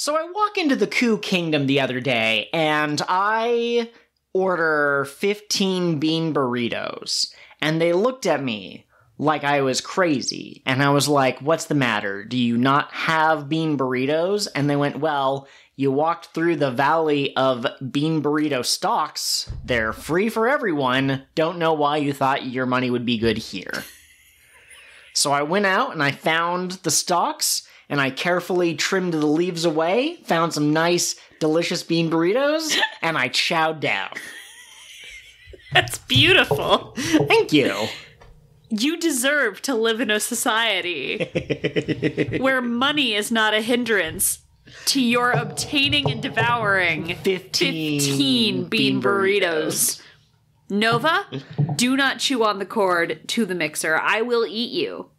So I walk into the Coup Kingdom the other day and I order 15 bean burritos. And they looked at me like I was crazy. And I was like, What's the matter? Do you not have bean burritos? And they went, Well, you walked through the valley of bean burrito stocks. They're free for everyone. Don't know why you thought your money would be good here. So I went out and I found the stalks and I carefully trimmed the leaves away, found some nice, delicious bean burritos, and I chowed down. That's beautiful. Thank you. You deserve to live in a society where money is not a hindrance to your obtaining and devouring 15, 15 bean burritos. Nova, do not chew on the cord to the mixer. I will eat you.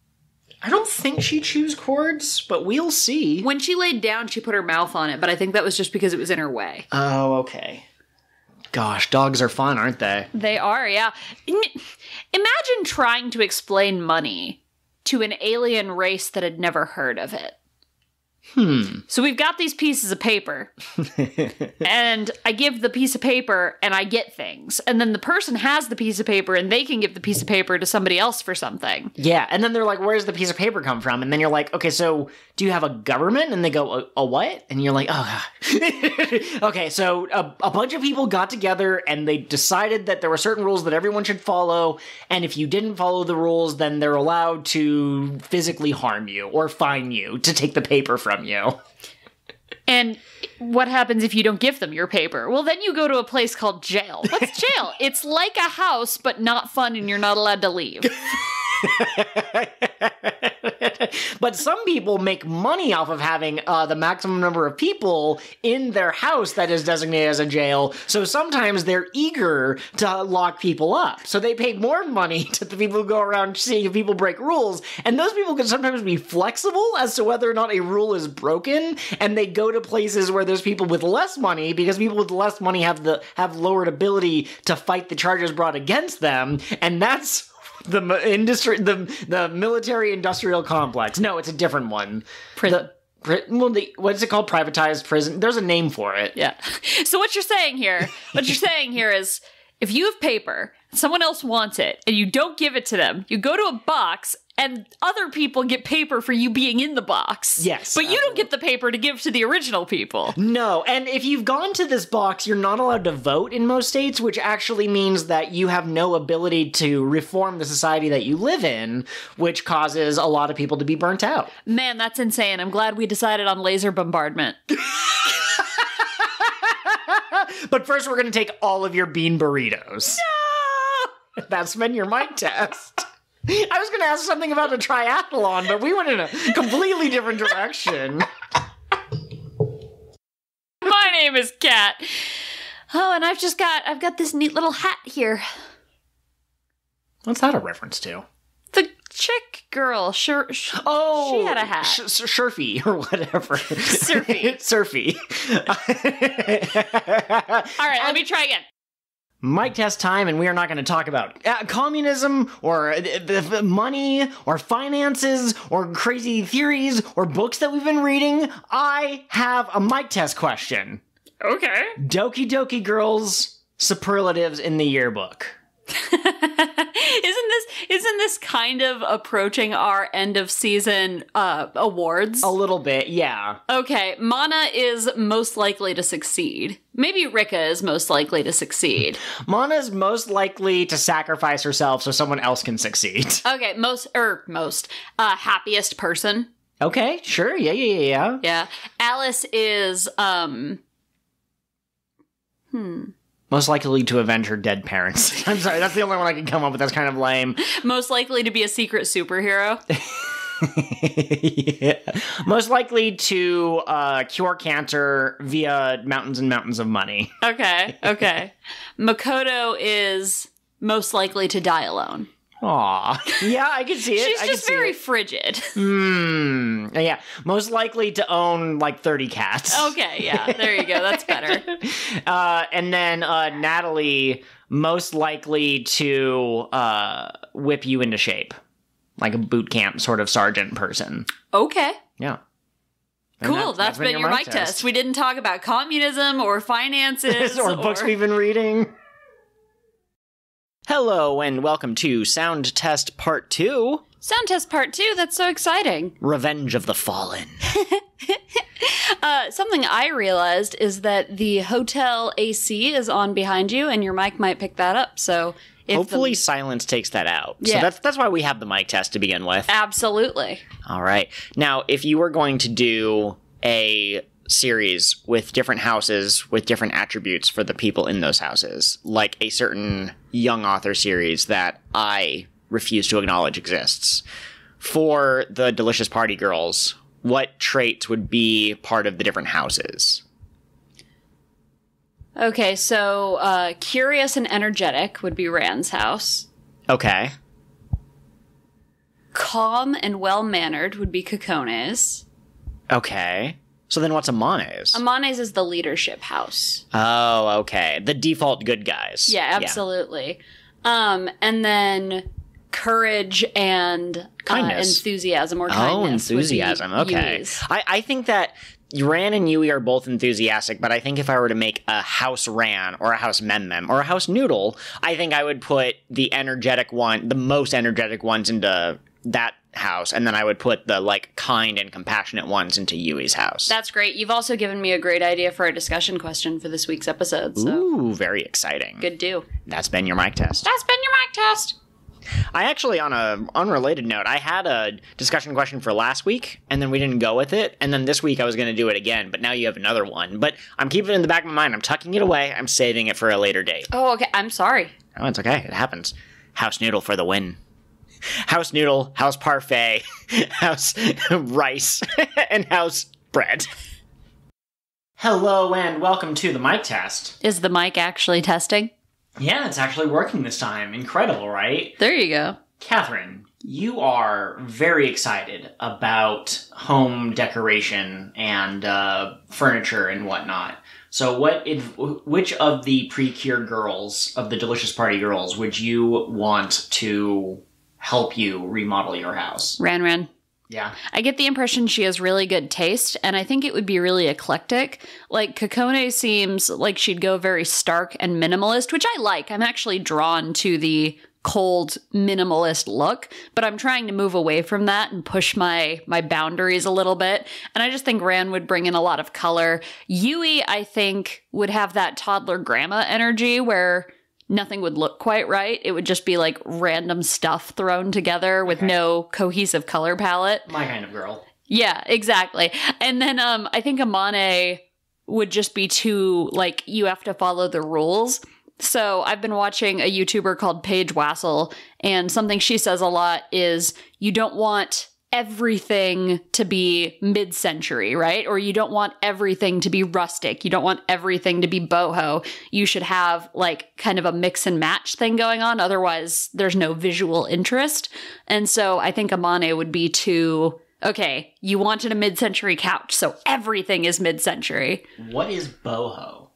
I don't think she chews cords, but we'll see. When she laid down, she put her mouth on it, but I think that was just because it was in her way. Oh, okay. Gosh, dogs are fun, aren't they? They are, yeah. Im- Imagine trying to explain money to an alien race that had never heard of it. Hmm. So we've got these pieces of paper, and I give the piece of paper and I get things. And then the person has the piece of paper and they can give the piece of paper to somebody else for something. Yeah, and then they're like, "Where's the piece of paper come from?" And then you're like, "Okay, so do you have a government?" And they go, "A, a what?" And you're like, "Oh, okay." So a, a bunch of people got together and they decided that there were certain rules that everyone should follow, and if you didn't follow the rules, then they're allowed to physically harm you or fine you to take the paper from you. And what happens if you don't give them your paper? Well, then you go to a place called jail. What's jail? it's like a house, but not fun, and you're not allowed to leave. but some people make money off of having uh, the maximum number of people in their house that is designated as a jail. So sometimes they're eager to lock people up. So they pay more money to the people who go around seeing if people break rules. And those people can sometimes be flexible as to whether or not a rule is broken. And they go to places where there's people with less money because people with less money have the have lowered ability to fight the charges brought against them. And that's the industry, the the military industrial complex. No, it's a different one. Prison. The, well, the, what's it called? Privatized prison. There's a name for it. Yeah. So what you're saying here, what you're saying here is if you have paper, someone else wants it, and you don't give it to them, you go to a box and other people get paper for you being in the box. Yes, But you don't get the paper to give to the original people. No, and if you've gone to this box, you're not allowed to vote in most states, which actually means that you have no ability to reform the society that you live in, which causes a lot of people to be burnt out. Man, that's insane. I'm glad we decided on laser bombardment. But first, we're going to take all of your bean burritos. No! That's been your mic test. I was going to ask something about a triathlon, but we went in a completely different direction. My name is Kat. Oh, and I've just got I've got this neat little hat here. What's that a reference to? The chick girl, sure. Sh- Oh, She had a hat. Sh- sh- Surfy or whatever. Surfy. Surfy. All right, let me try again. Mic test time, and we are not going to talk about uh, communism or uh, money or finances or crazy theories or books that we've been reading. I have a mic test question. Okay. Doki Doki Girls superlatives in the yearbook. isn't this isn't this kind of approaching our end of season uh awards? A little bit, yeah. Okay, Mana is most likely to succeed. Maybe Rikka is most likely to succeed. Mana's most likely to sacrifice herself so someone else can succeed. Okay, most er most uh happiest person. Okay, sure, yeah, yeah, yeah, yeah. Yeah. Alice is um hmm Most likely to avenge her dead parents. I'm sorry, that's the only one I can come up with. That's kind of lame. most likely to be a secret superhero. yeah. Most likely to uh, cure cancer via mountains and mountains of money. Okay, okay. Makoto is most likely to die alone. Aw. Yeah, I can see it. She's I just very it. frigid. Hmm. Yeah. Most likely to own like 30 cats. Okay, yeah, there you go. That's better. Uh, and then uh, Natalie, most likely to uh, whip you into shape. Like a boot camp sort of sergeant person. Okay. Yeah. And Cool. that's been, your mic test. We didn't talk about communism or finances or books we've been reading. Hello, and welcome to Sound Test Part 2 Sound test part two. That's so exciting. Revenge of the Fallen. Uh, something I realized is that the hotel AC is on behind you, and your mic might pick that up. So if Hopefully, the- silence takes that out. So Yeah. that's, that's why we have the mic test to begin with. absolutely. All right. Now, if you were going to do a series with different houses with different attributes for the people in those houses, like a certain young author series that I refuse to acknowledge exists, for the Delicious Party Girls, what traits would be part of the different houses? Okay, so uh, curious and energetic would be Ran's house. Okay. Calm and well mannered would be Kokone's. Okay. So then what's Amane's? Amane's is the leadership house. oh, okay. The default good guys. Yeah, absolutely. Um, and then courage and uh, Kindness. enthusiasm or Oh, kindness. be enthusiasm. Okay. I, I think that Ran and Yui are both enthusiastic, but I think if I were to make a house Ran or a house Mem Mem or a house Noodle, I think I would put the energetic one, the most energetic ones into that house, and then I would put the like kind and compassionate ones into Yui's house. That's great. You've also given me a great idea for a discussion question for this week's episode. So Ooh, very exciting. good do. That's been your mic test. That's been your mic test. I actually, on a unrelated note, I had a discussion question for last week, and then we didn't go with it. And then this week I was going to do it again, but now you have another one. But I'm keeping it in the back of my mind. I'm tucking it away. I'm saving it for a later date. Oh, okay. I'm sorry. Oh, it's okay. It happens. House noodle for the win. House noodle, house parfait, house rice, and house bread. Hello and welcome to the mic test. Is the mic actually testing? Yeah, it's actually working this time. Incredible, right? There you go. Catherine, you are very excited about home decoration and uh, furniture and whatnot. So, what? If, which of the pre-cure girls of the Delicious Party girls would you want to help you remodel your house? Ran Ran. Yeah. I get the impression she has really good taste, and I think it would be really eclectic. Like, Kokone seems like she'd go very stark and minimalist, which I like. I'm actually drawn to the cold minimalist look but i'm trying to move away from that and push my my boundaries a little bit and i just think ran would bring in a lot of color yui i think would have that toddler grandma energy where nothing would look quite right it would just be like random stuff thrown together with Okay. no cohesive color palette My kind of girl. yeah, exactly. And then um I think Amane would just be too like you have to follow the rules. So I've been watching a YouTuber called Paige Wassel and something she says a lot is you don't want everything to be mid-century, right? Or you don't want everything to be rustic. You don't want everything to be boho. You should have like kind of a mix and match thing going on otherwise there's no visual interest. And so I think Amane would be too okay, you wanted a mid-century couch, so everything is mid-century. What is boho?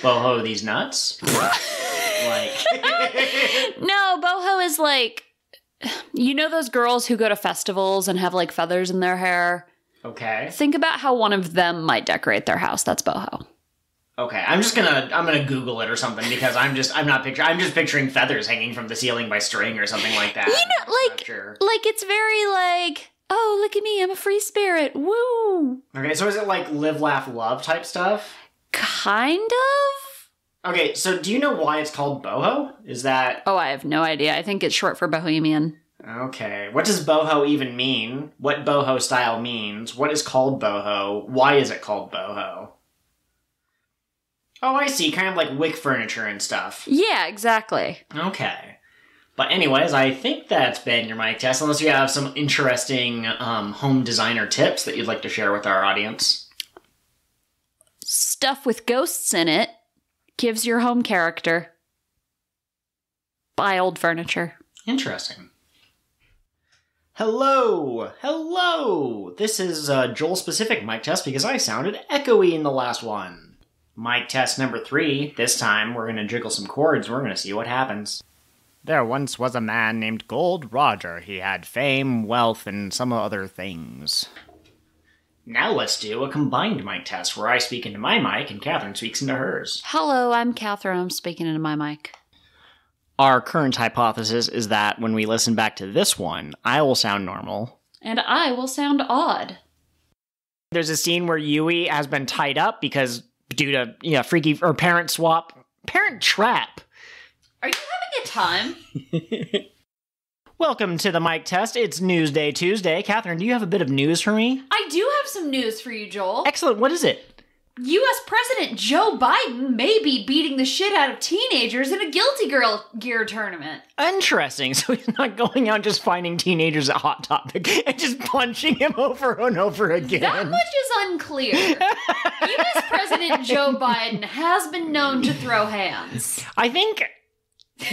Boho these nuts? like No, boho is like you know those girls who go to festivals and have like feathers in their hair? Okay. Think about how one of them might decorate their house. That's boho. Okay, I'm just gonna I'm gonna Google it or something because I'm just I'm not picturing I'm just picturing feathers hanging from the ceiling by string or something like that. You I'm know, not like- sure. Like it's very like, oh, look at me, I'm a free spirit. Woo. Okay, so is it like live, laugh, love type stuff? Kind of? Okay, so do you know why it's called boho? Is that Oh, I have no idea. I think it's short for bohemian. okay? What does boho even mean? What boho style means? What is called boho? Why is it called boho? Oh, I see. Kind of like wick furniture and stuff. Yeah, exactly. Okay. But anyways, I think that's been your mic test. Unless you have some interesting um, home designer tips that you'd like to share with our audience. Stuff with ghosts in it gives your home character. Buy old furniture. Interesting. Hello, hello. This is a Joel specific mic test because I sounded echoey in the last one. Mic test number three. This time we're gonna jiggle some chords. We're gonna see what happens. There once was a man named Gold Roger. He had fame, wealth, and some other things. Now let's do a combined mic test where I speak into my mic and Catherine speaks into hers. Hello, I'm Catherine. I'm speaking into my mic. Our current hypothesis is that when we listen back to this one, I will sound normal. And I will sound odd. There's a scene where Yui has been tied up because due to you know freaky or parent swap, parent trap. Are you having a time? Welcome to the mic test. It's Newsday Tuesday. Catherine, do you have a bit of news for me? I do have some news for you, Joel. Excellent. What is it? US President Joe Biden may be beating the shit out of teenagers in a Guilty Girl Gear tournament. Interesting. So he's not going out just finding teenagers at Hot Topic and just punching him over and over again. That much is unclear. US President Joe Biden has been known to throw hands. I think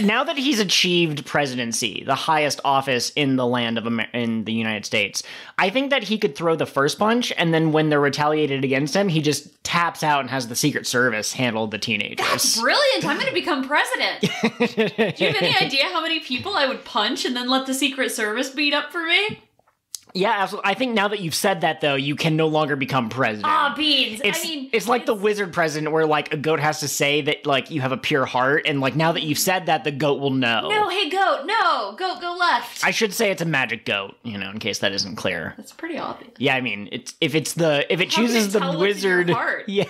now that he's achieved presidency, the highest office in the land of Amer- in the United States, I think that he could throw the first punch, and then when they're retaliated against him, he just taps out and has the Secret Service handle the teenagers. That's brilliant! I'm going to become president. Do you have any idea how many people I would punch and then let the Secret Service beat up for me? Yeah, absolutely. I think now that you've said that, though, you can no longer become president. Ah, beans. It's, I mean, it's like the wizard president where like a goat has to say that like you have a pure heart and like now that you've said that the goat will know. No, hey, goat, no, goat, go left. I should say it's a magic goat, you know, in case that isn't clear. That's pretty obvious. Yeah, I mean, it's if it's the if it How chooses the tell what's your wizard. heart? Yeah.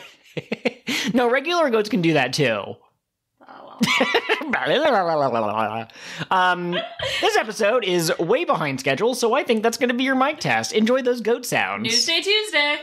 no, regular goats can do that too. Oh, well. um, this episode is way behind schedule, so I think that's going to be your mic test. Enjoy those goat sounds. Newsday Tuesday.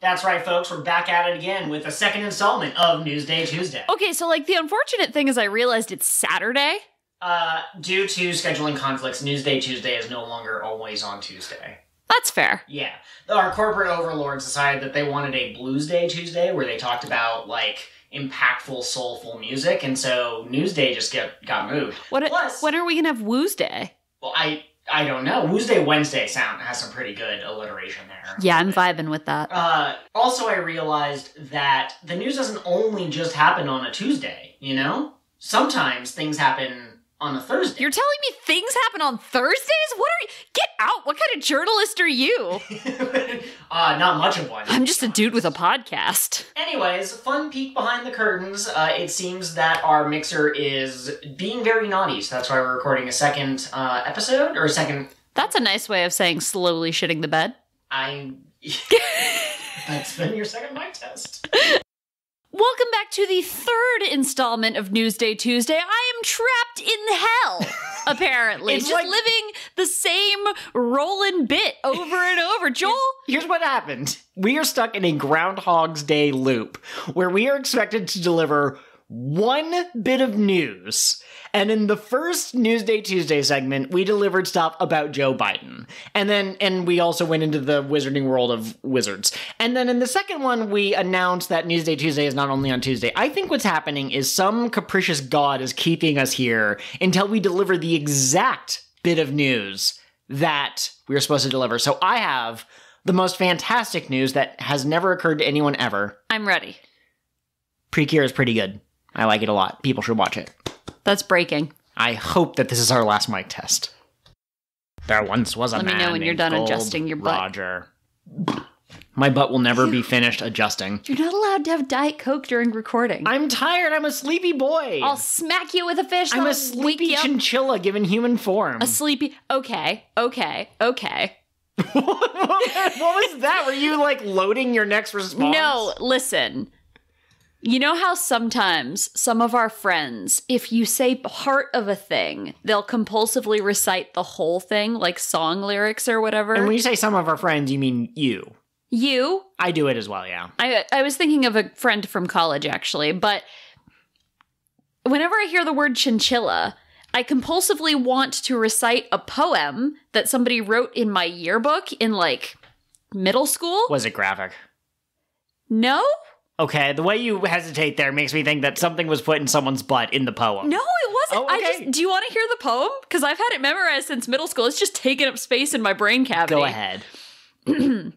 That's right, folks. We're back at it again with a second installment of Newsday Tuesday. Okay, so like the unfortunate thing is I realized it's Saturday. Uh, due to scheduling conflicts, Newsday Tuesday is no longer always on Tuesday. That's fair. Yeah. Our corporate overlords decided that they wanted a Blues Day Tuesday where they talked about like impactful, soulful music, and so Newsday just get got moved. What? Plus- when are we gonna have Woo's Day? Well, I I don't know. Tuesday Wednesday sound has some pretty good alliteration there. Yeah, I'm vibing with that. Uh, also, I realized that the news doesn't only just happen on a Tuesday. You know, sometimes things happen on a Thursday. You're telling me things happen on Thursdays? What are you? Get out! What kind of journalist are you? uh, not much of one. I'm just a dude with a podcast. Anyways, fun peek behind the curtains. Uh, it seems that our mixer is being very naughty, so that's why we're recording a second uh, episode or a second. That's a nice way of saying slowly shitting the bed. I. that's been your second mic test. Welcome back to the third installment of Newsday Tuesday. I am trapped in hell, apparently. It's just like- living the same rolling bit over and over. Joel, Here's what happened. We are stuck in a Groundhog's Day loop where we are expected to deliver one bit of news. And in the first Newsday Tuesday segment, we delivered stuff about Joe Biden. And then, and we also went into the wizarding world of wizards. And then in the second one, we announced that Newsday Tuesday is not only on Tuesday. I think what's happening is some capricious god is keeping us here until we deliver the exact bit of news that we are supposed to deliver. So I have the most fantastic news that has never occurred to anyone ever. I'm ready. Precure is pretty good. I like it a lot. People should watch it. That's breaking. I hope that this is our last mic test. There once was a Let me know when you're done Gold adjusting your butt. Roger. My butt will never be finished adjusting. You're not allowed to have Diet Coke during recording. I'm tired. I'm a sleepy boy. I'll smack you with a fish. I'm a sleepy chinchilla given human form. A sleepy. Okay, okay, okay. what was that? Were you like loading your next response? No, listen. You know how sometimes some of our friends, if you say part of a thing, they'll compulsively recite the whole thing, like song lyrics or whatever? And when you say some of our friends, you mean you. you? I do it as well, yeah. I, I was thinking of a friend from college, actually, but whenever I hear the word chinchilla, I compulsively want to recite a poem that somebody wrote in my yearbook in like middle school. Was it graphic? No? Okay, the way you hesitate there makes me think that something was put in someone's butt in the poem. No, it wasn't. Oh, I just do you want to hear the poem? Because I've had it memorized since middle school. It's just taken up space in my brain cavity. Go ahead.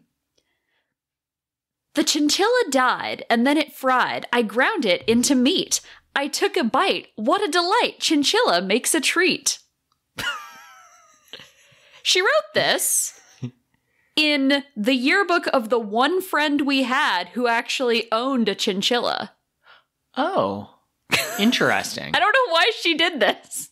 The chinchilla died, and then it fried. I ground it into meat. I took a bite. What a delight! Chinchilla makes a treat. she wrote this in the yearbook of the one friend we had who actually owned a chinchilla. Oh, interesting. I don't know why she did this.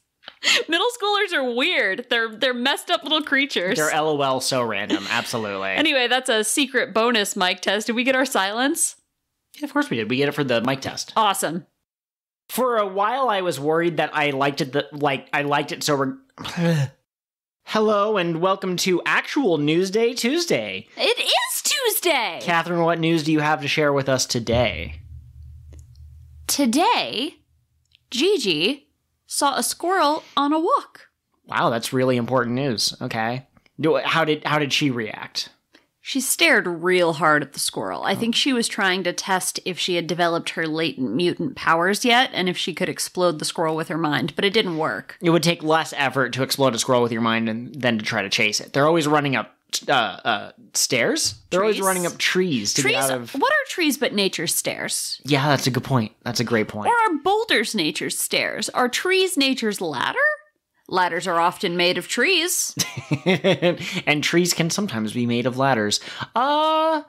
Middle schoolers are weird. They're they're messed up little creatures. They're LOL so random. Absolutely. anyway, that's a secret bonus mic test. Did we get our silence? Yeah, of course we did. We get it for the mic test. Awesome. For a while, I was worried that I liked it. The, like I liked it so. Re- Hello and welcome to Actual Newsday Tuesday. It is Tuesday. Catherine, what news do you have to share with us today? Today, Gigi saw a squirrel on a walk. Wow, that's really important news. Okay. Do, how did how did she react? She stared real hard at the squirrel. I think she was trying to test if she had developed her latent mutant powers yet and if she could explode the squirrel with her mind, but it didn't work. It would take less effort to explode a squirrel with your mind and, than to try to chase it. They're always running up uh, uh, stairs. They're always running up trees to Trees, get out of. what are trees but nature's stairs? Yeah, that's a good point. That's a great point. Or are boulders nature's stairs? Are trees nature's ladder? Ladders are often made of trees. and trees can sometimes be made of ladders. Uh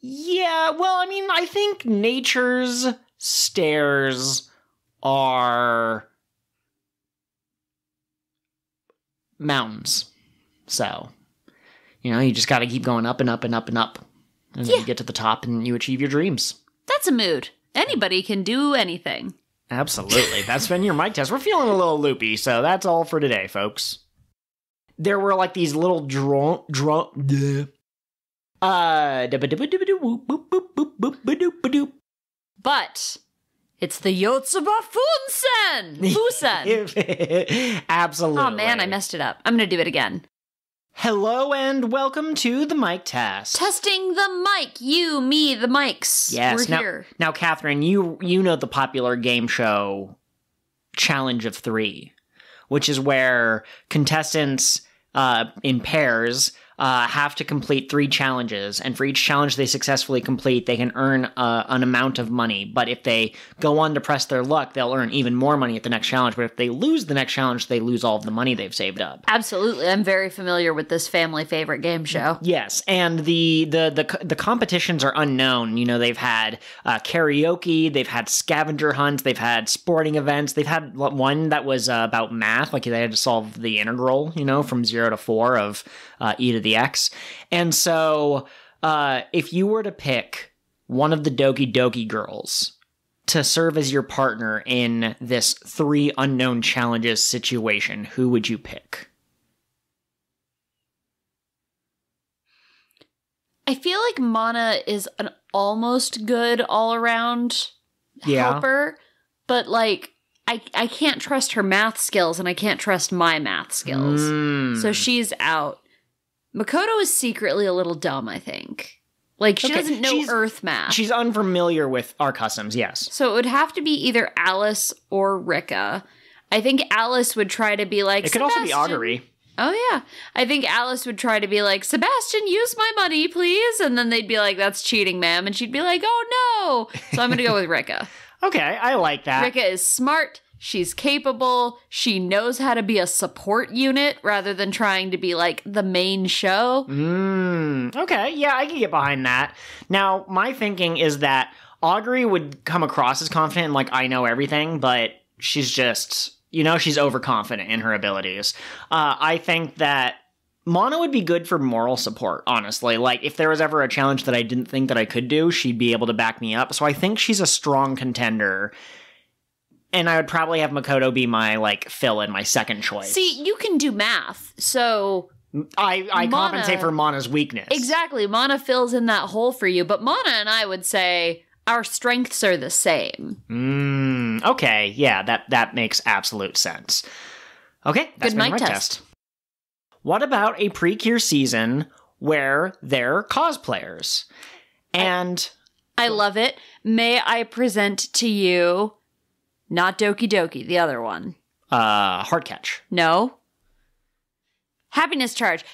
yeah, well, I mean, I think nature's stairs are mountains. So, you know, you just got to keep going up and up and up and up. And then Yeah. you get to the top and you achieve your dreams. That's a mood. Anybody can do anything. Absolutely. That's been your mic test. We're feeling a little loopy, so that's all for today, folks. There were like these little drone drone uh But it's the Yotsuba Funsen! Fusen! Absolutely. oh man, I messed it up. I'm gonna do it again. Hello and welcome to the mic test. Testing the mic. You, me, the mics. Yes. We're now, here. now, Catherine, you you know the popular game show Challenge of Three, which is where contestants uh, in pairs uh, have to complete three challenges, and for each challenge they successfully complete, they can earn uh, an amount of money. But if they go on to press their luck, they'll earn even more money at the next challenge. But if they lose the next challenge, they lose all of the money they've saved up. Absolutely. I'm very familiar with this family favorite game show. Yes, and the the the the competitions are unknown. You know, they've had uh, karaoke, they've had scavenger hunts, they've had sporting events, they've had one that was uh, about math, like they had to solve the integral, you know, from zero to four of uh, e to the x. And so, uh, if you were to pick one of the Doki Doki girls to serve as your partner in this three unknown challenges situation, who would you pick? I feel like Mana is an almost good all around Yeah. helper, but like I I can't trust her math skills and I can't trust my math skills. Mm. So she's out. Makoto is secretly a little dumb, I think. Like she Okay, doesn't know she's- earth math. She's unfamiliar with our customs, yes. so it would have to be either Alice or Rikka. I think Alice would try to be like It could also be Aguri. Oh yeah. I think Alice would try to be like, Sebastian, use my money, please. And then they'd be like, That's cheating, ma'am. And she'd be like, Oh no. So I'm gonna go with Rikka. Okay, I like that. Rikka is smart, she's capable, she knows how to be a support unit rather than trying to be like the main show. Mm, okay, yeah, I can get behind that. Now, my thinking is that Aguri would come across as confident and like I know everything, but she's just you know she's overconfident in her abilities. Uh, I think that Mana would be good for moral support, honestly. Like, if there was ever a challenge that I didn't think that I could do, she'd be able to back me up. So I think she's a strong contender. And I would probably have Makoto be my, like, fill in, my second choice. See, you can do math. So I, I Mana- compensate for Mana's weakness. exactly, Mana fills in that hole for you. But Mana and I would say our strengths are the same. Mm, okay, yeah, that that makes absolute sense. Okay, that's Good my test. test. What about a pre-cure season where they're cosplayers? And I love it. May I present to you not Doki Doki, the other one. uh Heartcatch. No. Happiness charge.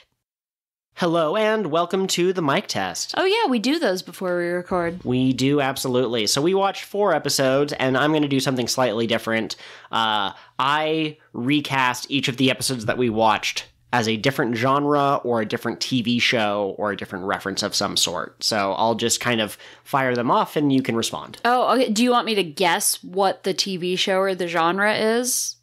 Hello and welcome to the mic test. Oh yeah, we do those before we record. We do absolutely. So we watched four episodes, and I'm going to do something slightly different. Uh, I recast each of the episodes that we watched as a different genre or a different TV show or a different reference of some sort. So I'll just kind of fire them off and you can respond. Oh, okay. Do you want me to guess what the TV show or the genre is?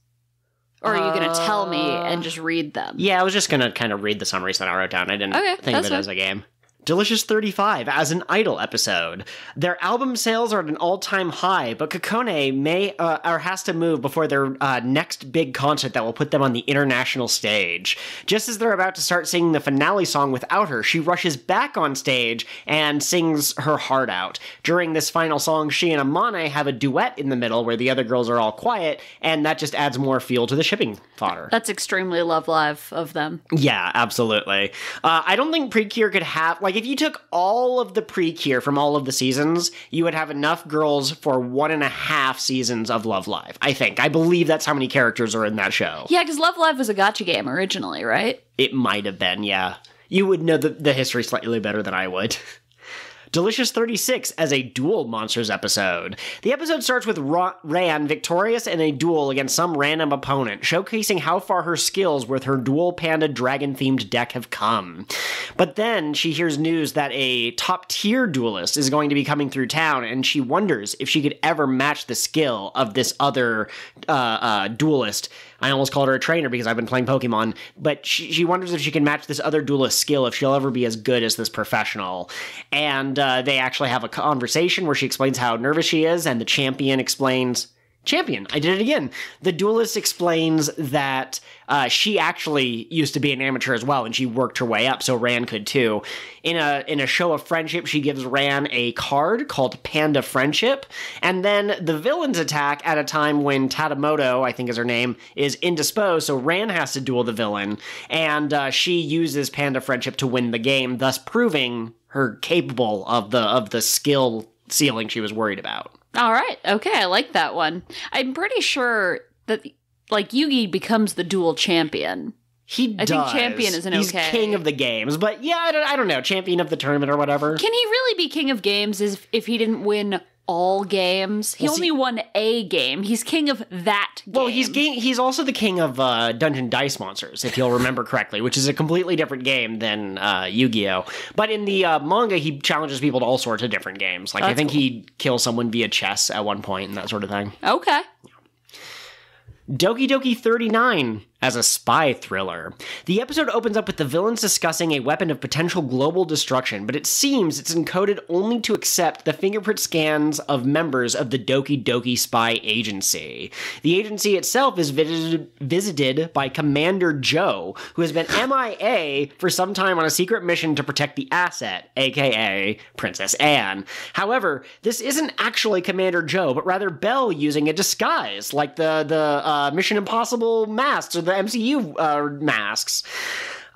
Or are you going to tell me Uh, and just read them? Yeah, I was just going to kind of read the summaries that I wrote down. I didn't Okay, think of it fine. as a game. Delicious 35 as an Idol episode. Their album sales are at an all-time high, but Kokone may uh, or has to move before their uh, next big concert that will put them on the international stage. Just as they're about to start singing the finale song without her, she rushes back on stage and sings her heart out. During this final song, she and Amane have a duet in the middle where the other girls are all quiet, and that just adds more fuel to the shipping fodder. That's extremely Love Live of them. Yeah, absolutely. Uh, I don't think Precure could have like if you took all of the Precure from all of the seasons, you would have enough girls for one and a half seasons of Love Live. I think. I believe that's how many characters are in that show. Yeah, because Love Live was a gacha game originally, right? It might have been, yeah. You would know the, the history slightly better than I would. Delicious 36 as a duel monsters episode. The episode starts with Ra- Ran victorious in a duel against some random opponent, showcasing how far her skills with her dual panda dragon themed deck have come. But then she hears news that a top tier duelist is going to be coming through town, and she wonders if she could ever match the skill of this other uh, uh, duelist. I almost called her a trainer because I've been playing Pokemon, but she, she wonders if she can match this other duelist skill, if she'll ever be as good as this professional. And uh, they actually have a conversation where she explains how nervous she is, and the champion explains. Champion, I did it again. The duelist explains that uh, she actually used to be an amateur as well, and she worked her way up, so Ran could too. In a in a show of friendship, she gives Ran a card called Panda Friendship, and then the villains attack at a time when Tadamoto, I think is her name, is indisposed, so Ran has to duel the villain, and uh, she uses Panda Friendship to win the game, thus proving her capable of the of the skill ceiling she was worried about. All right. Okay, I like that one. I'm pretty sure that like Yugi becomes the duel champion. He I think does. champion isn't He's okay. king of the games, but yeah, I don't, I don't know, champion of the tournament or whatever. Can he really be king of games if, if he didn't win all games? He Well, see- only won a game. He's king of that game. Well, he's he's also the king of uh, Dungeon Dice Monsters, if you'll remember correctly, which is a completely different game than uh, Yu-Gi-Oh. But in the uh, manga, he challenges people to all sorts of different games. Like I That's think he kills someone via chess at one point and that sort of thing. Okay. Doki Doki 39 as a spy thriller. The episode opens up with the villains discussing a weapon of potential global destruction, but it seems it's encoded only to accept the fingerprint scans of members of the Doki Doki spy agency. The agency itself is visited, visited by Commander Joe, who has been MIA for some time on a secret mission to protect the asset, aka Princess Anne. However, this isn't actually Commander Joe, but rather Bell using a disguise, like the the uh, Mission Impossible masks or the MCU uh, masks.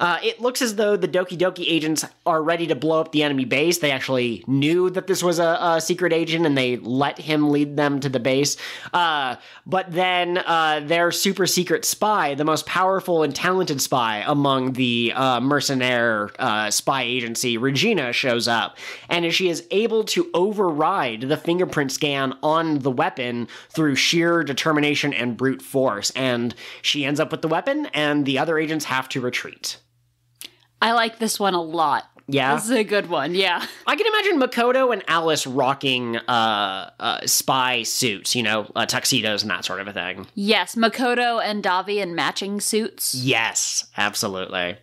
Uh, it looks as though the Doki Doki agents are ready to blow up the enemy base. They actually knew that this was a, a secret agent and they let him lead them to the base. Uh, but then uh, their super secret spy, the most powerful and talented spy among the uh, mercenaire uh, spy agency, Regina, shows up. And she is able to override the fingerprint scan on the weapon through sheer determination and brute force. And she ends up with the weapon, and the other agents have to retreat. I like this one a lot. Yeah. This is a good one. Yeah. I can imagine Makoto and Alice rocking uh, uh, spy suits, you know, uh, tuxedos and that sort of a thing. Yes, Makoto and Davi in matching suits. Yes, absolutely.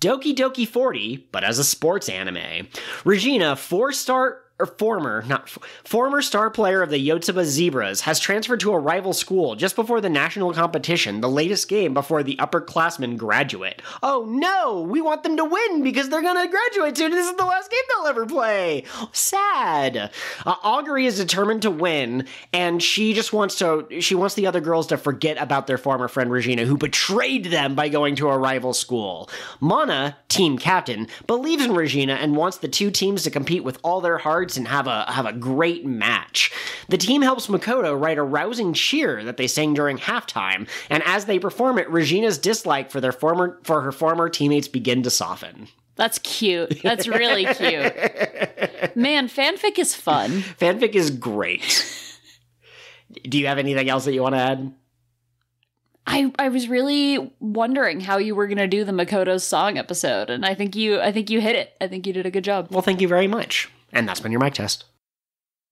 Doki Doki 40, but as a sports anime. Regina, four star or former, not former star player of the Yotsuba Zebras, has transferred to a rival school just before the national competition, the latest game before the upperclassmen graduate. Oh no, we want them to win because they're gonna graduate soon. This is the last game they'll ever play. Sad. Uh, Aguri is determined to win, and she just wants to. She wants the other girls to forget about their former friend Regina, who betrayed them by going to a rival school. Mana, team captain, believes in Regina and wants the two teams to compete with all their and have a have a great match. The team helps Makoto write a rousing cheer that they sing during halftime, and as they perform it, Regina's dislike for their former for her former teammates begin to soften. That's cute. That's really cute. Man, fanfic is fun. Fanfic is great. Do you have anything else that you want to add? I, I was really wondering how you were gonna do the Makoto's song episode, and I think you I think you hit it. I think you did a good job. Well, thank you very much. And that's been your mic test.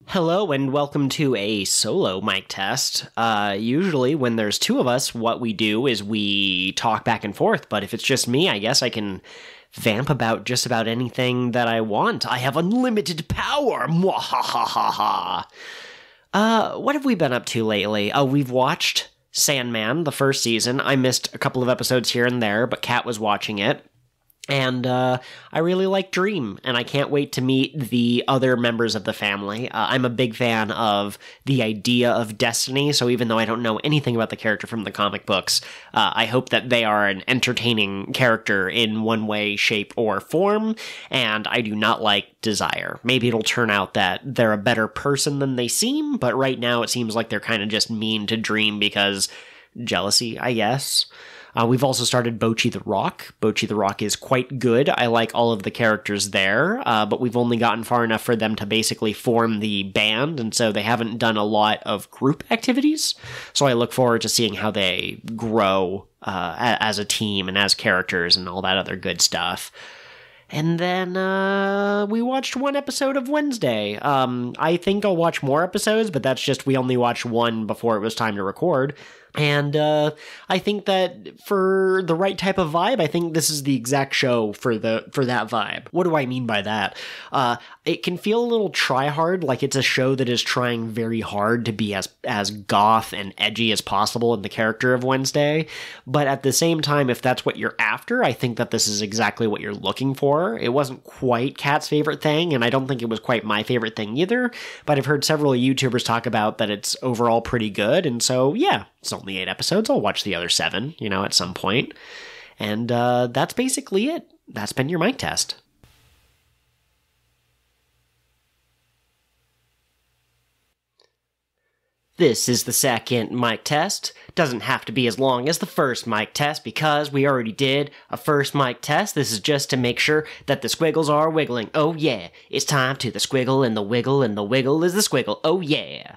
Hello, and welcome to a solo mic test. Uh, usually, when there's two of us, what we do is we talk back and forth, but if it's just me, I guess I can vamp about just about anything that I want. I have unlimited power! Mwahahaha! Uh, what have we been up to lately? Oh, we've watched Sandman, the first season. I missed a couple of episodes here and there, but Kat was watching it. And uh, I really like Dream, and I can't wait to meet the other members of the family. Uh, I'm a big fan of the idea of Destiny, so even though I don't know anything about the character from the comic books, uh, I hope that they are an entertaining character in one way, shape, or form, and I do not like Desire. Maybe it'll turn out that they're a better person than they seem, but right now it seems like they're kind of just mean to Dream because jealousy, I guess. Uh, we've also started Bocchi the Rock. Bocchi the Rock is quite good. I like all of the characters there, uh, but we've only gotten far enough for them to basically form the band, and so they haven't done a lot of group activities. So I look forward to seeing how they grow uh, as a team and as characters and all that other good stuff. And then uh, we watched one episode of Wednesday. Um, I think I'll watch more episodes, but that's just we only watched one before it was time to record. And uh, I think that for the right type of vibe, I think this is the exact show for the for that vibe. What do I mean by that? Uh, it can feel a little try hard, like it's a show that is trying very hard to be as as goth and edgy as possible in the character of Wednesday. But at the same time, if that's what you're after, I think that this is exactly what you're looking for. It wasn't quite Kat's favorite thing, and I don't think it was quite my favorite thing either. But I've heard several YouTubers talk about that it's overall pretty good, and so yeah, it's only eight episodes. I'll watch the other seven, you know, at some point. And uh, that's basically it. That's been your mic test. This is the second mic test. Doesn't have to be as long as the first mic test because we already did a first mic test. This is just to make sure that the squiggles are wiggling. Oh yeah, it's time to the squiggle and the wiggle and the wiggle is the squiggle. Oh yeah.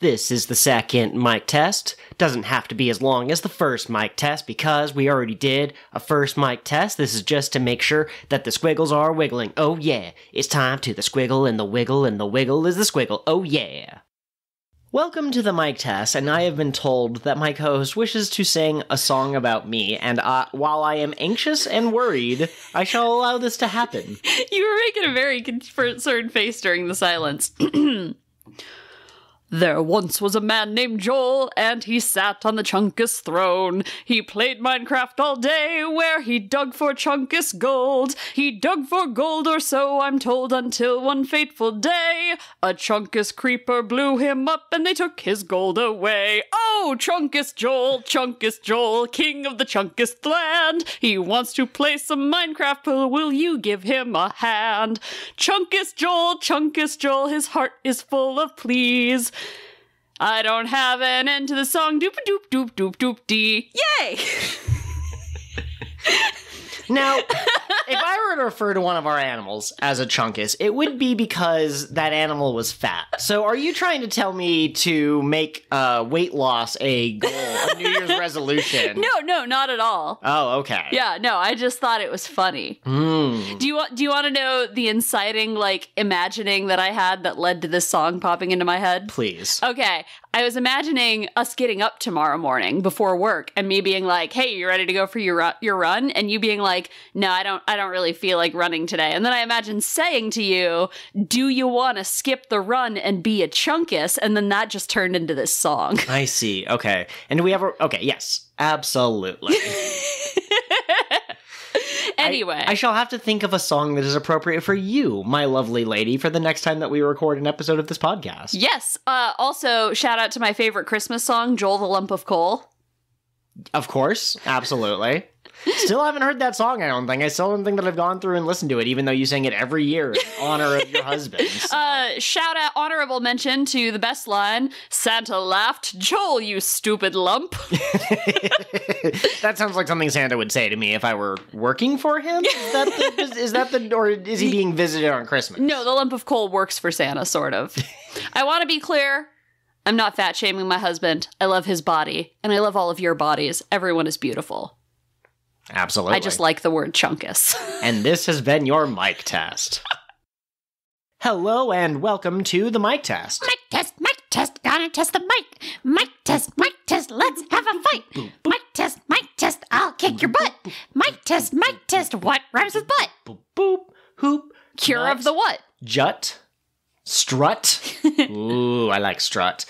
This is the second mic test. Doesn't have to be as long as the first mic test because we already did a first mic test. This is just to make sure that the squiggles are wiggling. Oh yeah, it's time to the squiggle and the wiggle and the wiggle is the squiggle. Oh yeah. Welcome to the mic test, and I have been told that my co-host wishes to sing a song about me, and uh, while I am anxious and worried, I shall allow this to happen. You were making a very concerned face during the silence. There once was a man named Joel, and he sat on the Chunkus throne. He played Minecraft all day, where he dug for Chunkus gold. He dug for gold, or so I'm told, until one fateful day, a Chunkus creeper blew him up, and they took his gold away. Oh, Chunkus Joel, Chunkus Joel, king of the Chunkus land. He wants to play some Minecraft, but will you give him a hand? Chunkus Joel, Chunkus Joel, his heart is full of pleas. I don't have an end to the song. Doop doop doop doop doop dee. Yay! Now, if I were to refer to one of our animals as a chunkus, it would be because that animal was fat. So, are you trying to tell me to make uh, weight loss a goal, a New Year's resolution? No, no, not at all. Oh, okay. Yeah, no, I just thought it was funny. Mm. Do you want do you want to know the inciting like imagining that I had that led to this song popping into my head? Please. Okay, I was imagining us getting up tomorrow morning before work and me being like, "Hey, you ready to go for your ru- your run?" and you being like, "No, I don't I don't really feel like running today." And then I imagine saying to you, "Do you want to skip the run and be a chunkus?" And then that just turned into this song. I see. Okay. And do we ever. Okay, yes. Absolutely. anyway, I shall have to think of a song that is appropriate for you, my lovely lady, for the next time that we record an episode of this podcast. yes. Uh, also, shout out to my favorite Christmas song, "Joel the Lump of Coal." Of course. Absolutely. Still haven't heard that song, I don't think. I still don't think that I've gone through and listened to it, even though you sang it every year in honor of your husband. so- Uh, shout out, honorable mention to the best line Santa laughed, Joel, you stupid lump. that sounds like something Santa would say to me if I were working for him. Is that the, is, is that the or is he being visited on Christmas? no, the lump of coal works for Santa, sort of. I want to be clear. I'm not fat shaming my husband. I love his body, and I love all of your bodies. Everyone is beautiful. Absolutely. I just like the word chunkus. And this has been your mic test. Hello and welcome to the mic test. Mic test, mic test, gotta test the mic. Mic test, mic test, let's have a fight. Mic test, mic test, I'll kick your butt. Mic test, mic test, what rhymes with butt? Boop, boop, hoop. Cure nut, of the what? Jut. Strut. Ooh, I like strut.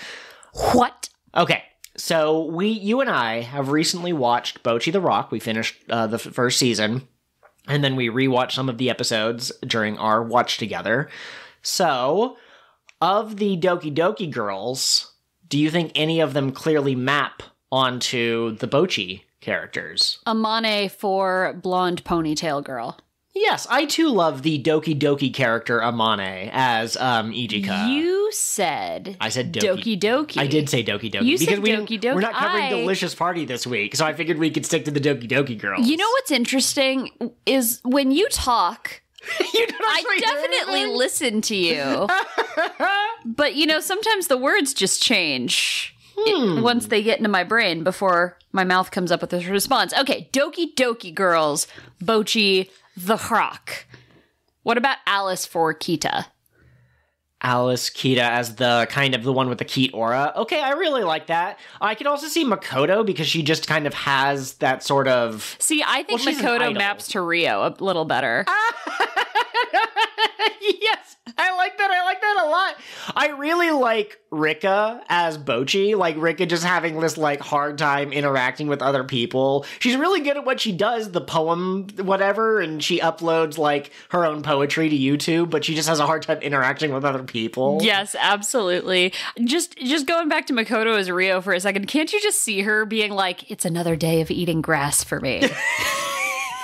What? Okay, so we, you and I, have recently watched Bocchi the Rock. We finished uh, the f- first season, and then we rewatched some of the episodes during our watch together. So, of the Doki Doki girls, do you think any of them clearly map onto the Bocchi characters? Amane for blonde ponytail girl. Yes, I too love the Doki Doki character Amane as um, Nijika. You said I said Doki. Doki Doki. I did say Doki Doki You because said we, Doki Doki. We're not covering I- Delicious Party this week, so I figured we could stick to the Doki Doki girls. You know what's interesting is when you talk, you I definitely listen to you. but you know, sometimes the words just change it- hmm. once they get into my brain before my mouth comes up with this response. Okay, Doki Doki Girls, Bocchi, The Rock. What about Alice for Kita? Alice Kita as the kind of the one with the Keat aura. Okay, I really like that. I could also see Makoto because she just kind of has that sort of. See, I think Well, Makoto maps to Ryo a little better. yes, I like that. I like that a lot. I really like Rikka as Bocchi. Like Rikka just having this like hard time interacting with other people. She's really good at what she does, the poem whatever, and she uploads like her own poetry to YouTube, but she just has a hard time interacting with other people. Yes, absolutely. Just just going back to Makoto as Ryo for a second, can't you just see her being like, "It's another day of eating grass for me."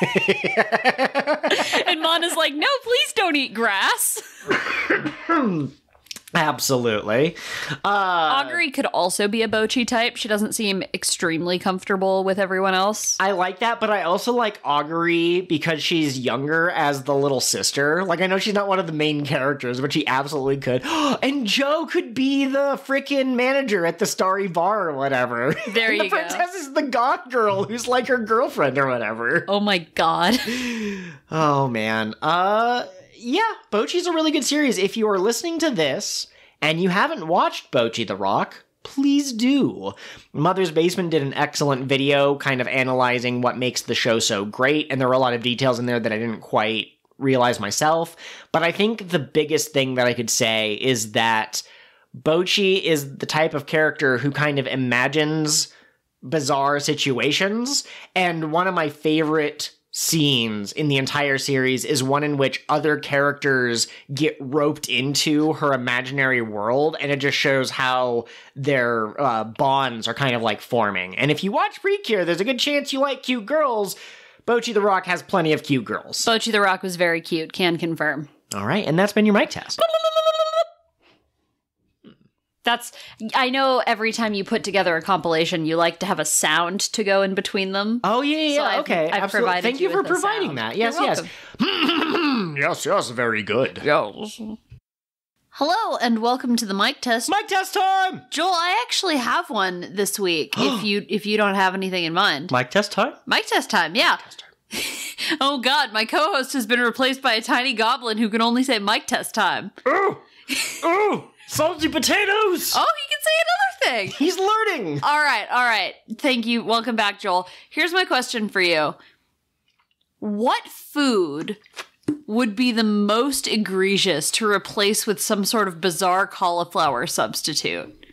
and Mana's like, "No, please don't eat grass." Absolutely. Uh Aguri could also be a Bocchi type. She doesn't seem extremely comfortable with everyone else. I like that, but I also like Aguri because she's younger as the little sister. Like, I know she's not one of the main characters, but she absolutely could. and Joe could be the freaking manager at the Starry Bar or whatever. There you the go. princess is the goth girl who's like her girlfriend or whatever. Oh my god. Oh man. Uh yeah, Bocchi's a really good series. If you are listening to this and you haven't watched Bocchi the Rock, please do. Mother's Basement did an excellent video kind of analyzing what makes the show so great, and there were a lot of details in there that I didn't quite realize myself. But I think the biggest thing that I could say is that Bocchi is the type of character who kind of imagines bizarre situations. And one of my favorite scenes in the entire series is one in which other characters get roped into her imaginary world and it just shows how their uh, bonds are kind of like forming. And if you watch precure there's a good chance you like cute girls. Bocchi the rock has plenty of cute girls. Bocchi the Rock was very cute, can confirm. all right and that's been your mic test That's I know every time you put together a compilation, you like to have a sound to go in between them. Oh yeah, yeah, So yeah. I've- okay. I've absolutely. provided Thank you for providing sound. that. Yes, yes. yes, yes, very good. Yes. Hello and welcome to the mic test. Mic test time. Joel, I actually have one this week. if you if you don't have anything in mind, Mic test time. mic test time. Yeah. Test time. oh God, my co-host has been replaced by a tiny goblin who can only say mic test time. Ooh, ooh, salty potatoes. Oh, he can say another thing. He's learning. All right, all right. Thank you. Welcome back, Joel. Here's my question for you. What food would be the most egregious to replace with some sort of bizarre cauliflower substitute?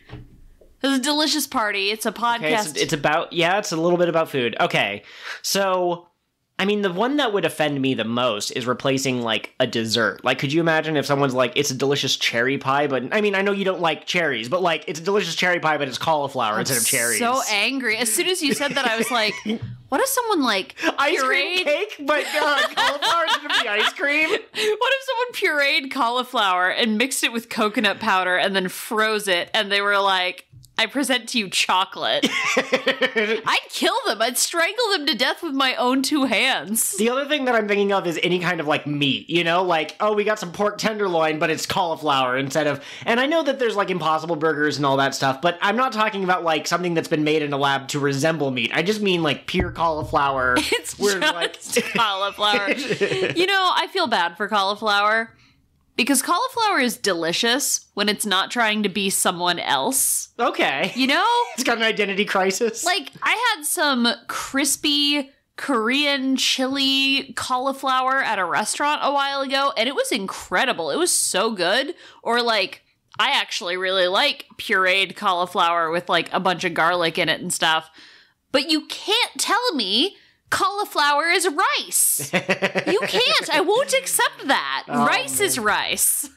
Is a delicious party. It's a podcast. Okay, it's, it's about yeah, it's a little bit about food. Okay, so I mean, the one that would offend me the most is replacing like a dessert. Like, could you imagine if someone's like, it's a delicious cherry pie, but I mean, I know you don't like cherries, but like, it's a delicious cherry pie, but it's cauliflower instead of cherries. So angry. As soon as you said that, I was like, what if someone like ice cream pureed- cake, but uh, cauliflower instead of the ice cream. What if someone pureed cauliflower and mixed it with coconut powder and then froze it and they were like, I present to you chocolate. I'd kill them. I'd strangle them to death with my own two hands. The other thing that I'm thinking of is any kind of like meat, you know, like, oh, we got some pork tenderloin, but it's cauliflower instead of. And I know that there's like impossible burgers and all that stuff, but I'm not talking about like something that's been made in a lab to resemble meat. I just mean like pure cauliflower. It's just cauliflower. you know, I feel bad for cauliflower because cauliflower is delicious when it's not trying to be someone else. okay. You know? It's got an identity crisis. Like, I had some crispy Korean chili cauliflower at a restaurant a while ago, and it was incredible. It was so good. Or, like, I actually really like pureed cauliflower with, like, a bunch of garlic in it and stuff. But you can't tell me cauliflower is rice. you can't. I won't accept that. rice is rice.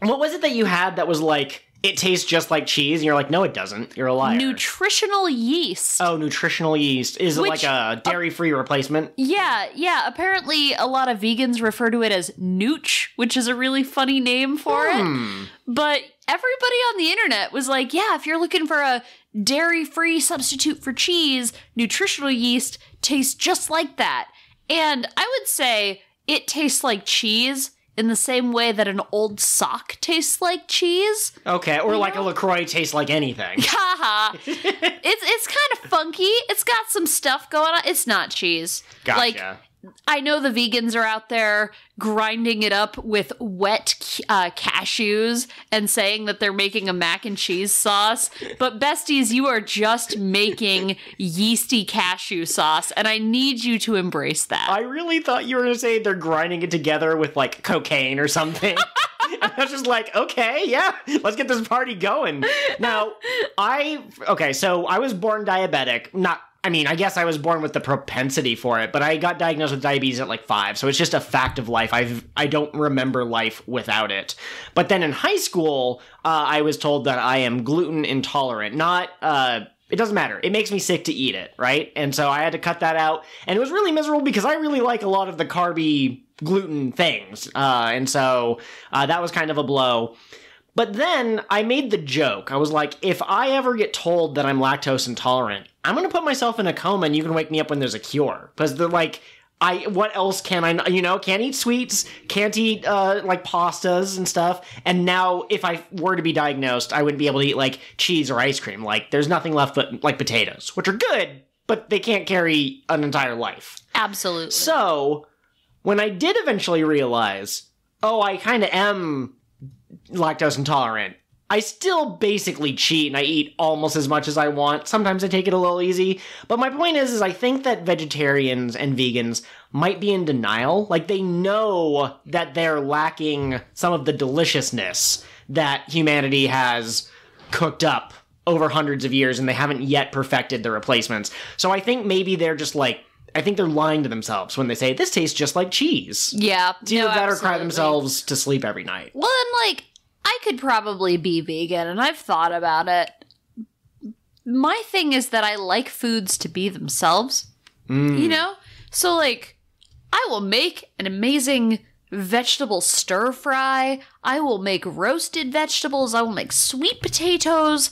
what was it that you had that was like, it tastes just like cheese? And you're like, no, it doesn't. You're a liar. Nutritional yeast. oh, nutritional yeast. Is it like a dairy free replacement? Yeah, yeah. Apparently, a lot of vegans refer to it as nooch, which is a really funny name for it. Hmm. But everybody on the internet was like, yeah, if you're looking for a dairy free substitute for cheese, nutritional yeast tastes just like that. And I would say it tastes like cheese in the same way that an old sock tastes like cheese. Okay, or like a LaCroix tastes like anything. Haha. it's it's kind of funky. It's got some stuff going on. It's not cheese. Gotcha. Like I know the vegans are out there grinding it up with wet uh, cashews and saying that they're making a mac and cheese sauce. But besties, you are just making yeasty cashew sauce, and I need you to embrace that. I really thought you were going to say they're grinding it together with like cocaine or something. I was just like, okay, yeah, let's get this party going. Now, I, okay, so I was born diabetic. Not, I mean, I guess I was born with the propensity for it, but I got diagnosed with diabetes at like five. So it's just a fact of life. I've, I don't remember life without it. But then in high school, uh, I was told that I am gluten intolerant. Not, uh, it doesn't matter. It makes me sick to eat it, right? And so I had to cut that out. And it was really miserable because I really like a lot of the carby gluten things. Uh, and so uh, that was kind of a blow. But then I made the joke. I was like, if I ever get told that I'm lactose intolerant, I'm going to put myself in a coma and you can wake me up when there's a cure. Because they're like, I what else can I you know can't eat sweets can't eat uh, like pastas and stuff and now if I were to be diagnosed I wouldn't be able to eat like cheese or ice cream like there's nothing left but like potatoes which are good but they can't carry an entire life Absolutely. so when I did eventually realize oh I kind of am lactose intolerant I still basically cheat and I eat almost as much as I want. Sometimes I take it a little easy. But my point is is I think that vegetarians and vegans might be in denial. Like they know that they're lacking some of the deliciousness that humanity has cooked up over hundreds of years and they haven't yet perfected the replacements. So I think maybe they're just like I think they're lying to themselves when they say this tastes just like cheese. yeah. Either no, that or cry themselves to sleep every night. Well, and like, I could probably be vegan, and I've thought about it. My thing is that I like foods to be themselves, Mm. you know? So, like, I will make an amazing vegetable stir fry. I will make roasted vegetables. I will make sweet potatoes.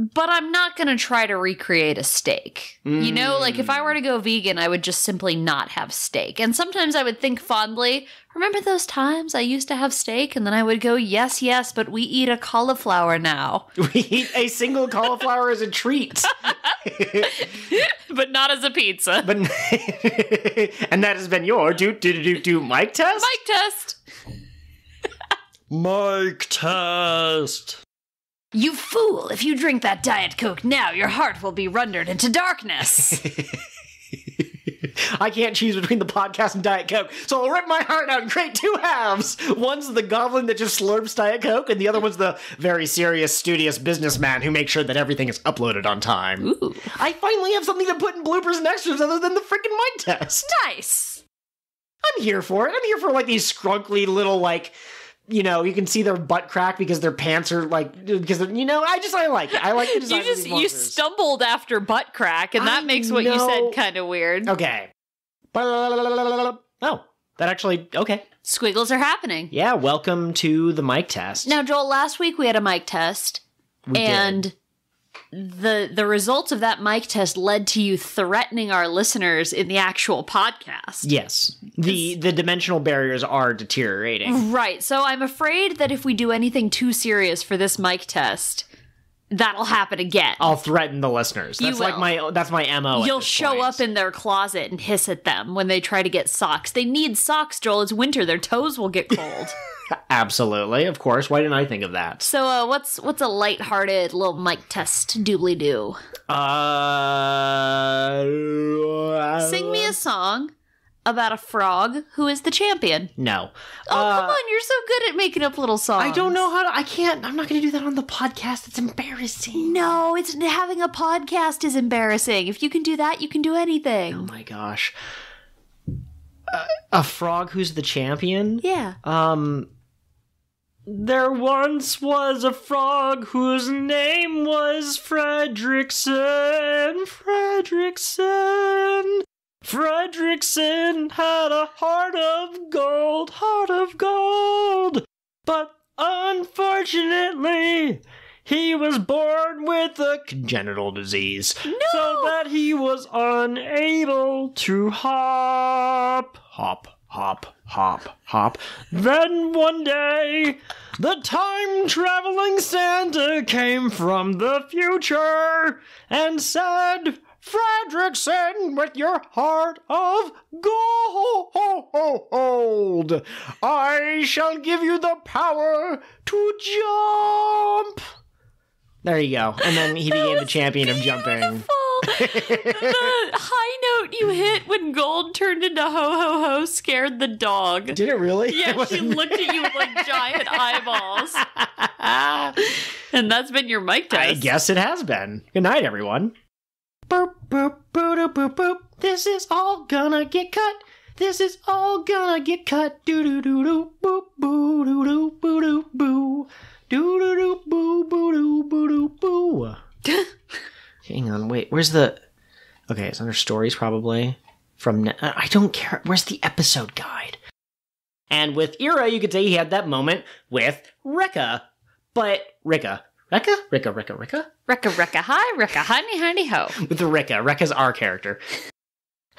But I'm not going to try to recreate a steak. You know, like if I were to go vegan, I would just simply not have steak. And sometimes I would think fondly, remember those times I used to have steak? And then I would go, yes, yes, but we eat a cauliflower now. We eat a single cauliflower as a treat. but not as a pizza. But and that has been your do do do do do mic test. Mic test. Mic test. You fool! If you drink that Diet Coke now, your heart will be rendered into darkness. I can't choose between the podcast and Diet Coke, so I'll rip my heart out and create two halves. One's the goblin that just slurps Diet Coke, and the other one's the very serious, studious businessman who makes sure that everything is uploaded on time. Ooh. I finally have something to put in bloopers and extras other than the freaking mic test. nice. I'm here for it. I'm here for like these scrunkly little like you know, you can see their butt crack because their pants are like because you know, I just I like it. I like the design You just you stumbled after butt crack, and that I makes what you said kind of weird. Okay. Oh, that actually okay. Squiggles are happening. Yeah, welcome to the mic test. Now, Joel, last week we had a mic test, We did. The the results of that mic test led to you threatening our listeners in the actual podcast. yes, the the dimensional barriers are deteriorating. Right. So I'm afraid that if we do anything too serious for this mic test, that'll happen again. I'll threaten the listeners. That's like my that's my mo. You'll show point. up in their closet and hiss at them when they try to get socks. They need socks, Joel. It's winter. Their toes will get cold. Absolutely, of course. Why didn't I think of that? so, uh, what's what's a lighthearted little mic test doobly doo? Uh, Sing me a song about a frog who is the champion. no. Oh, Uh, come on! You're so good at making up little songs. I don't know how to. I can't. I'm not going to do that on the podcast. It's embarrassing. No, it's having a podcast is embarrassing. If you can do that, you can do anything. Oh my gosh. Uh, a frog who's the champion? Yeah. Um. There once was a frog whose name was Fredrickson. Fredrickson. Fredrickson had a heart of gold, heart of gold. But unfortunately, he was born with a congenital disease. So that he was unable to hop. Hop, hop, hop, hop. Then one day, the time traveling Santa came from the future and said, Fredrickson, with your heart of gold, I shall give you the power to jump. There you go. And then he became the champion of jumping. The high note you hit when Gold turned into Ho Ho Ho scared the dog. Did it really? Yeah, she looked at you with like giant eyeballs. And that's been your mic test. I guess it has been. Good night, everyone. Boop, boop, boop, boop, boop, boop. This is all gonna get cut. This is all gonna get cut. Doo doo doo doo. Boop, boo doo doo boo doo boo. Doo doo doo boo boo doo boo doo boo. Hang on, wait. Where's the? Okay, it's under stories probably. From ne- uh, I don't care. Where's the episode guide? And with Ira, you could say he had that moment with Rekka, but Rika, Rekka, Rika, Rika, Rika, Recca, Recca, hi, Recca, honey, honey, ho. with the Rika. Rekka's our character.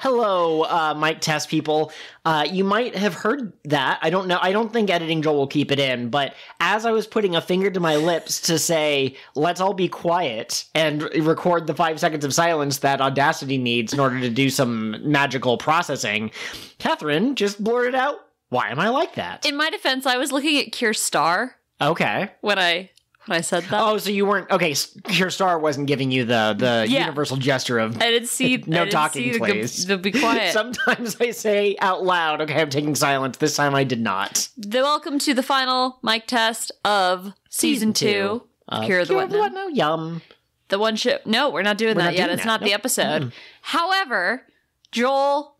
Hello, uh, Mic Test people. Uh, you might have heard that. I don't know. I don't think editing Joel will keep it in, but as I was putting a finger to my lips to say, let's all be quiet and record the five seconds of silence that Audacity needs in order to do some magical processing, Catherine just blurted out, why am I like that? In my defense, I was looking at Kier Star okay. when I when I said that. Oh, so you weren't okay? Your star wasn't giving you the the Yeah. universal gesture of I didn't see. No didn't talking, see the, please. The, be quiet. Sometimes I say out loud, "Okay, I'm taking silence." This time I did not. the welcome to the final mic test of season, Season two. Uh, of Cure the Cure What the What? Yum. The one show. No, we're not doing We're that not yet. doing it's that. not the Nope. episode. However, Joel,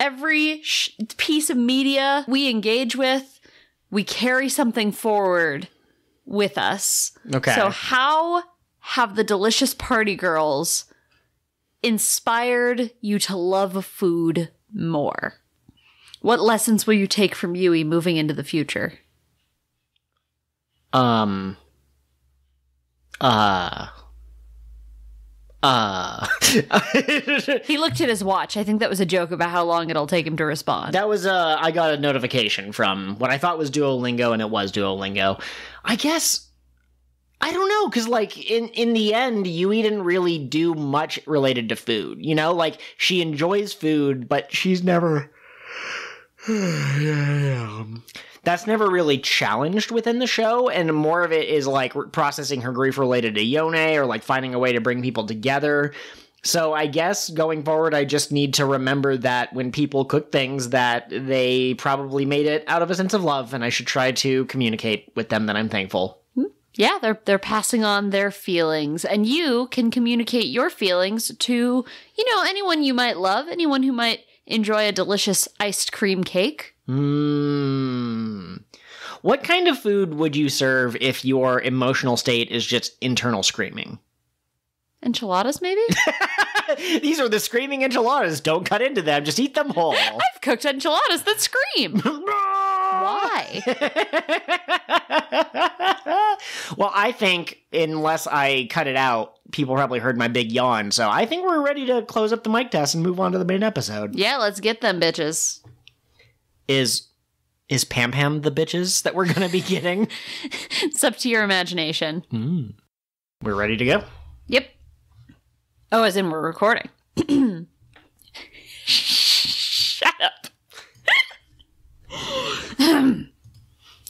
every sh- piece of media we engage with, we carry something forward with us. Okay. So, how have the delicious party girls inspired you to love food more? What lessons will you take from Yui moving into the future? Um. Uh. Uh. He looked at his watch. I think that was a joke about how long it'll take him to respond. That was uh I got a notification from what I thought was Duolingo and it was Duolingo. I guess I don't know cuz like in in the end Yui didn't really do much related to food. You know, like she enjoys food but she's never that's never really challenged within the show and more of it is like processing her grief related to Yone or like finding a way to bring people together. So I guess going forward, I just need to remember that when people cook things, that they probably made it out of a sense of love, and I should try to communicate with them that I'm thankful. Yeah, they're they're passing on their feelings and you can communicate your feelings to, you know, anyone you might love, anyone who might enjoy a delicious iced cream cake. Hmm. What kind of food would you serve if your emotional state is just internal screaming? Enchiladas maybe? These are the screaming enchiladas. Don't cut into them. Just eat them whole. I've cooked enchiladas that scream. Why? Well, I think unless I cut it out, people probably heard my big yawn. So I think we're ready to close up the mic test and move on to the main episode. Yeah, let's get them bitches. Is is Pam Pam the bitches that we're gonna be getting? It's up to your imagination. Hmm. we're ready to go. Yep. Oh, as in we're recording. Shut up.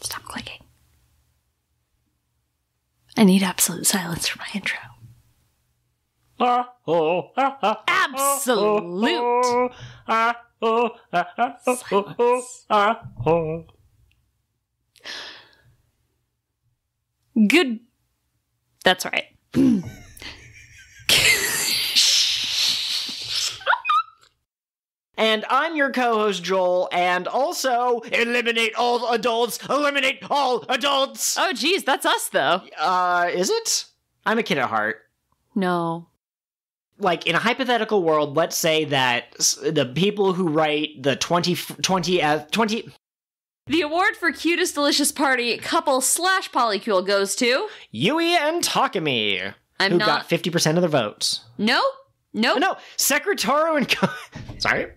Stop clicking. I need absolute silence for my intro. Absolute. Good. That's right. And I'm your co-host Joel, and also eliminate all adults. Eliminate all adults. Oh, geez, that's us though. Uh, is it? I'm a kid at heart. No. Like in a hypothetical world, let's say that the people who write the 20 20 uh, 20 The award for cutest delicious party couple slash polycule goes to. Yui and Takumi, I'm who not. got 50% of the votes. no. Nope. Oh, no, Secretaro and Co- Sorry.